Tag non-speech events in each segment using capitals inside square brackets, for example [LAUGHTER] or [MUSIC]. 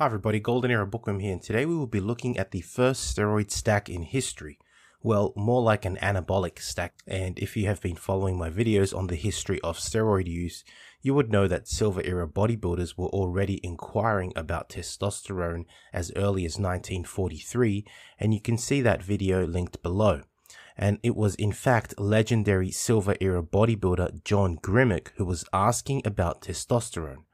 Hi everybody, Golden Era Bookworm here, and today we will be looking at the first steroid stack in history. Well, more like an anabolic stack, and if you have been following my videos on the history of steroid use, you would know that Silver Era bodybuilders were already inquiring about testosterone as early as 1943, and you can see that video linked below. And it was in fact legendary Silver Era bodybuilder John Grimek who was asking about testosterone.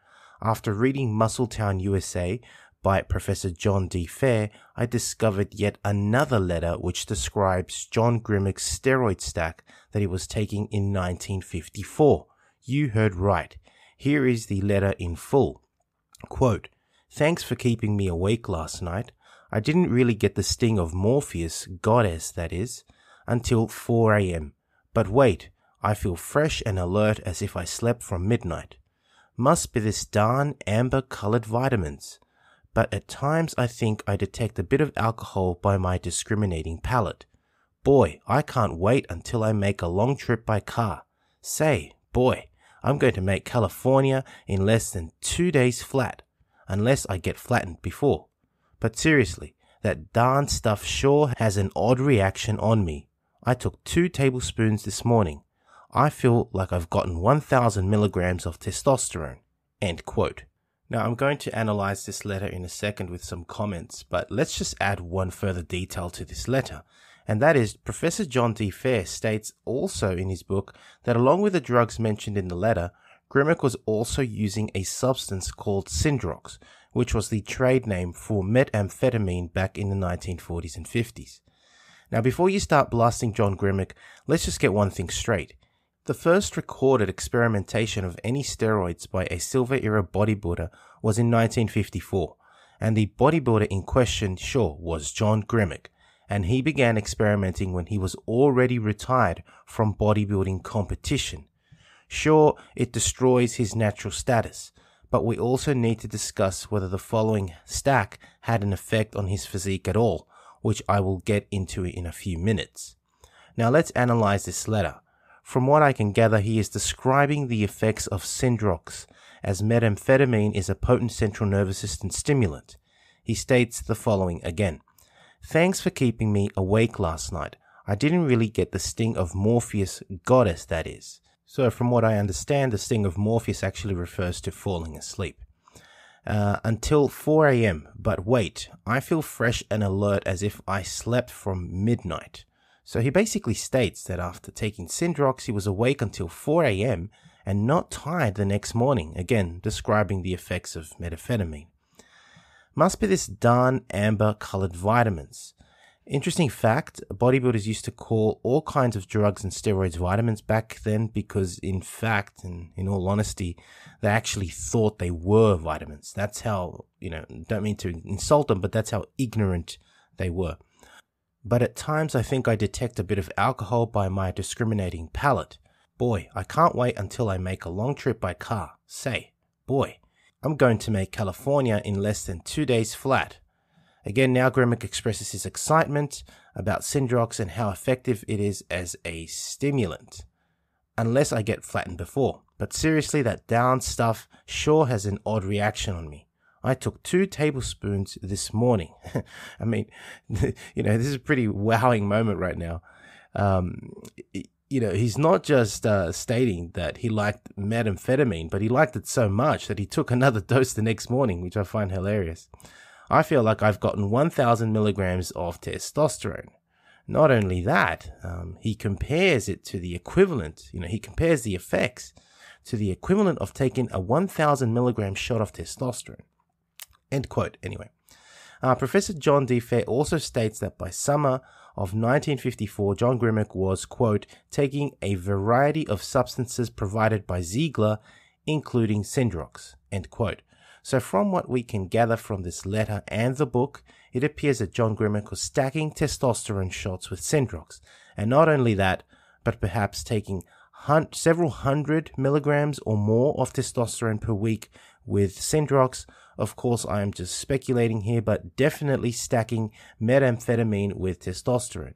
After reading Muscletown USA by Professor John D. Fair, I discovered yet another letter which describes John Grimek's steroid stack that he was taking in 1954. You heard right. Here is the letter in full. Quote, Thanks for keeping me awake last night. I didn't really get the sting of Morpheus, goddess that is, until 4 a.m. But wait, I feel fresh and alert as if I slept from midnight. Must be this darn amber colored vitamins. But at times I think I detect a bit of alcohol by my discriminating palate. Boy, I can't wait until I make a long trip by car. Say, boy, I'm going to make California in less than two days flat, unless I get flattened before. But seriously, that darn stuff sure has an odd reaction on me. I took two tablespoons this morning. I feel like I've gotten 1000 milligrams of testosterone. End quote. Now I'm going to analyze this letter in a second with some comments, but let's just add one further detail to this letter. And that is, Professor John D. Fair states also in his book that along with the drugs mentioned in the letter, Grimek was also using a substance called Syndrox, which was the trade name for methamphetamine back in the 1940s and 50s. Now, before you start blasting John Grimek, let's just get one thing straight. The first recorded experimentation of any steroids by a Silver Era bodybuilder was in 1954, and the bodybuilder in question, sure, was John Grimek, and he began experimenting when he was already retired from bodybuilding competition. Sure, it destroys his natural status, but we also need to discuss whether the following stack had an effect on his physique at all, which I will get into in a few minutes. Now let's analyze this letter. From what I can gather, he is describing the effects of Syndrox, as methamphetamine is a potent central nervous system stimulant. He states the following again. Thanks for keeping me awake last night. I didn't really get the sting of Morpheus, goddess that is. So, from what I understand, the sting of Morpheus actually refers to falling asleep. Uh, until 4 a.m. But wait, I feel fresh and alert as if I slept from midnight. So he basically states that after taking Syndrox, he was awake until 4 a.m. and not tired the next morning, again describing the effects of methamphetamine. Must be this darn amber colored vitamins. Interesting fact bodybuilders used to call all kinds of drugs and steroids vitamins back then because, in fact, and in all honesty, they actually thought they were vitamins. That's how, you know, don't mean to insult them, but that's how ignorant they were but at times I think I detect a bit of alcohol by my discriminating palate. Boy, I can't wait until I make a long trip by car. Say, boy, I'm going to make California in less than two days flat. Again, now Grimek expresses his excitement about Syndrox and how effective it is as a stimulant. Unless I get flattened before. But seriously, that down stuff sure has an odd reaction on me. I took two tablespoons this morning. [LAUGHS] I mean, [LAUGHS] you know, this is a pretty wowing moment right now. Um, you know, he's not just uh, stating that he liked methamphetamine, but he liked it so much that he took [LAUGHS] another dose the next morning, which I find hilarious. I feel like I've gotten 1000 milligrams of testosterone. Not only that, um, he compares it to the equivalent, you know, he compares the effects to the equivalent of taking a 1000 milligram shot of testosterone. End quote, anyway. Uh, Professor John D. Fair also states that by summer of 1954, John Grimek was, quote, taking a variety of substances provided by Ziegler, including Syndrox, end quote. So from what we can gather from this letter and the book, it appears that John Grimek was stacking testosterone shots with Syndrox, and not only that, but perhaps taking hun- several hundred milligrams or more of testosterone per week with Syndrox of course, I am just speculating here, but definitely stacking methamphetamine with testosterone.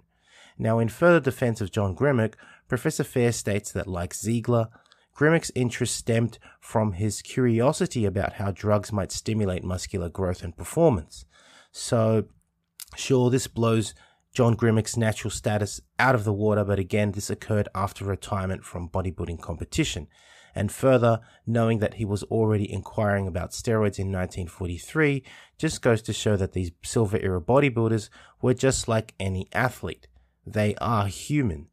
Now, in further defense of John Grimek, Professor Fair states that, like Ziegler, Grimek's interest stemmed from his curiosity about how drugs might stimulate muscular growth and performance. So, sure, this blows John Grimek's natural status out of the water, but again, this occurred after retirement from bodybuilding competition. And further, knowing that he was already inquiring about steroids in 1943 just goes to show that these silver era bodybuilders were just like any athlete. They are human.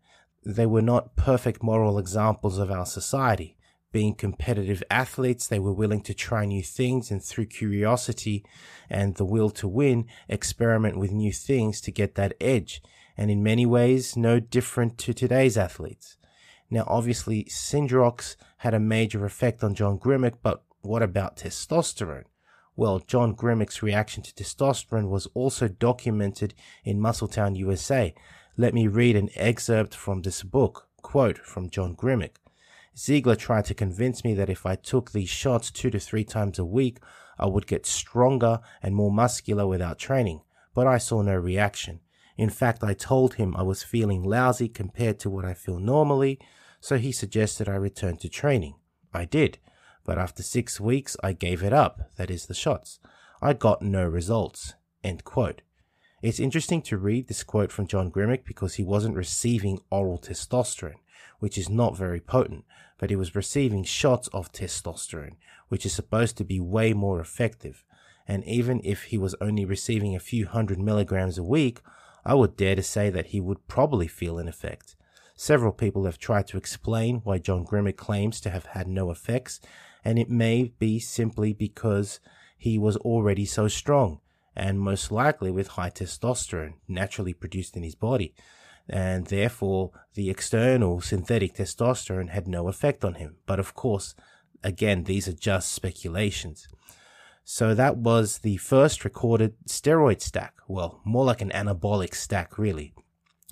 They were not perfect moral examples of our society. Being competitive athletes, they were willing to try new things and through curiosity and the will to win, experiment with new things to get that edge. And in many ways, no different to today's athletes. Now, obviously, Syndrox had a major effect on John Grimek, but what about testosterone? Well, John Grimek's reaction to testosterone was also documented in Muscletown, USA. Let me read an excerpt from this book. Quote from John Grimmek. Ziegler tried to convince me that if I took these shots two to three times a week, I would get stronger and more muscular without training, but I saw no reaction. In fact, I told him I was feeling lousy compared to what I feel normally, so he suggested I return to training. I did, but after six weeks I gave it up, that is the shots. I got no results. End quote. It's interesting to read this quote from John Grimek because he wasn't receiving oral testosterone, which is not very potent, but he was receiving shots of testosterone, which is supposed to be way more effective. And even if he was only receiving a few hundred milligrams a week, I would dare to say that he would probably feel an effect. Several people have tried to explain why John Grimek claims to have had no effects, and it may be simply because he was already so strong and most likely with high testosterone naturally produced in his body. And therefore, the external synthetic testosterone had no effect on him. But of course, again, these are just speculations. So that was the first recorded steroid stack. Well, more like an anabolic stack, really.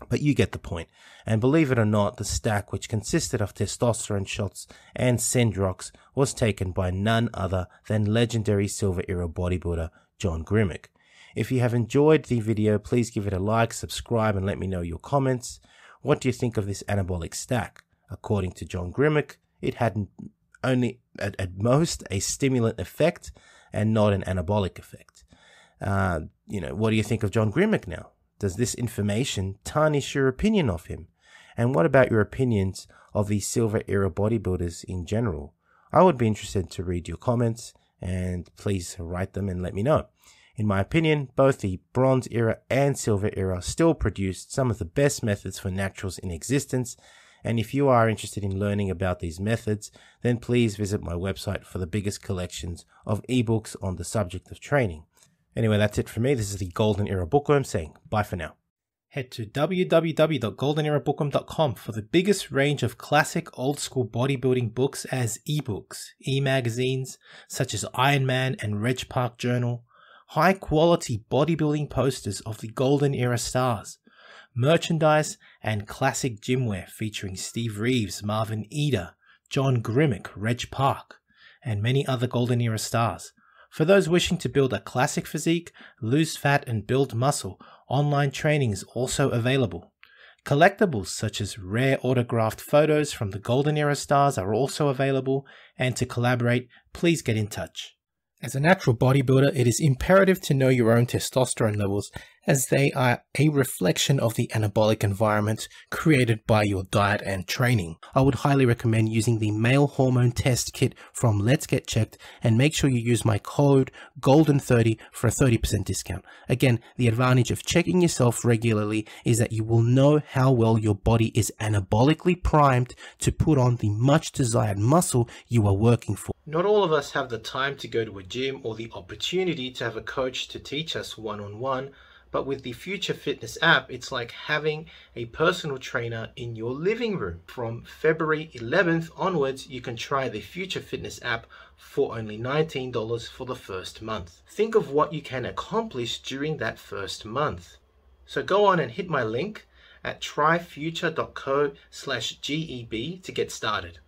But you get the point. And believe it or not, the stack, which consisted of testosterone shots and Syndrox, was taken by none other than legendary silver era bodybuilder John Grimek. If you have enjoyed the video, please give it a like, subscribe, and let me know your comments. What do you think of this anabolic stack? According to John Grimek, it had only at, at most a stimulant effect and not an anabolic effect. Uh, you know, what do you think of John Grimek now? Does this information tarnish your opinion of him? And what about your opinions of the silver era bodybuilders in general? I would be interested to read your comments and please write them and let me know. In my opinion, both the Bronze Era and Silver Era still produced some of the best methods for naturals in existence, and if you are interested in learning about these methods, then please visit my website for the biggest collections of ebooks on the subject of training. Anyway, that's it for me. This is the Golden Era Bookworm saying bye for now. Head to www.goldenerabookworm.com for the biggest range of classic old school bodybuilding books as ebooks, e-magazines such as Iron Man and Reg Park Journal, high quality bodybuilding posters of the golden era stars, merchandise, and classic gymwear featuring Steve Reeves, Marvin Eder, John Grimek, Reg Park, and many other golden era stars. For those wishing to build a classic physique, lose fat, and build muscle, online training is also available. Collectibles such as rare autographed photos from the golden era stars are also available, and to collaborate, please get in touch. As a natural bodybuilder, it is imperative to know your own testosterone levels as they are a reflection of the anabolic environment created by your diet and training. I would highly recommend using the male hormone test kit from Let's Get Checked and make sure you use my code GOLDEN30 for a 30% discount. Again, the advantage of checking yourself regularly is that you will know how well your body is anabolically primed to put on the much desired muscle you are working for. Not all of us have the time to go to a gym or the opportunity to have a coach to teach us one-on-one, -on -one, but with the Future Fitness app, it's like having a personal trainer in your living room. From February 11th onwards, you can try the Future Fitness app for only $19 for the first month. Think of what you can accomplish during that first month. So go on and hit my link at tryfuture.co slash GEB to get started.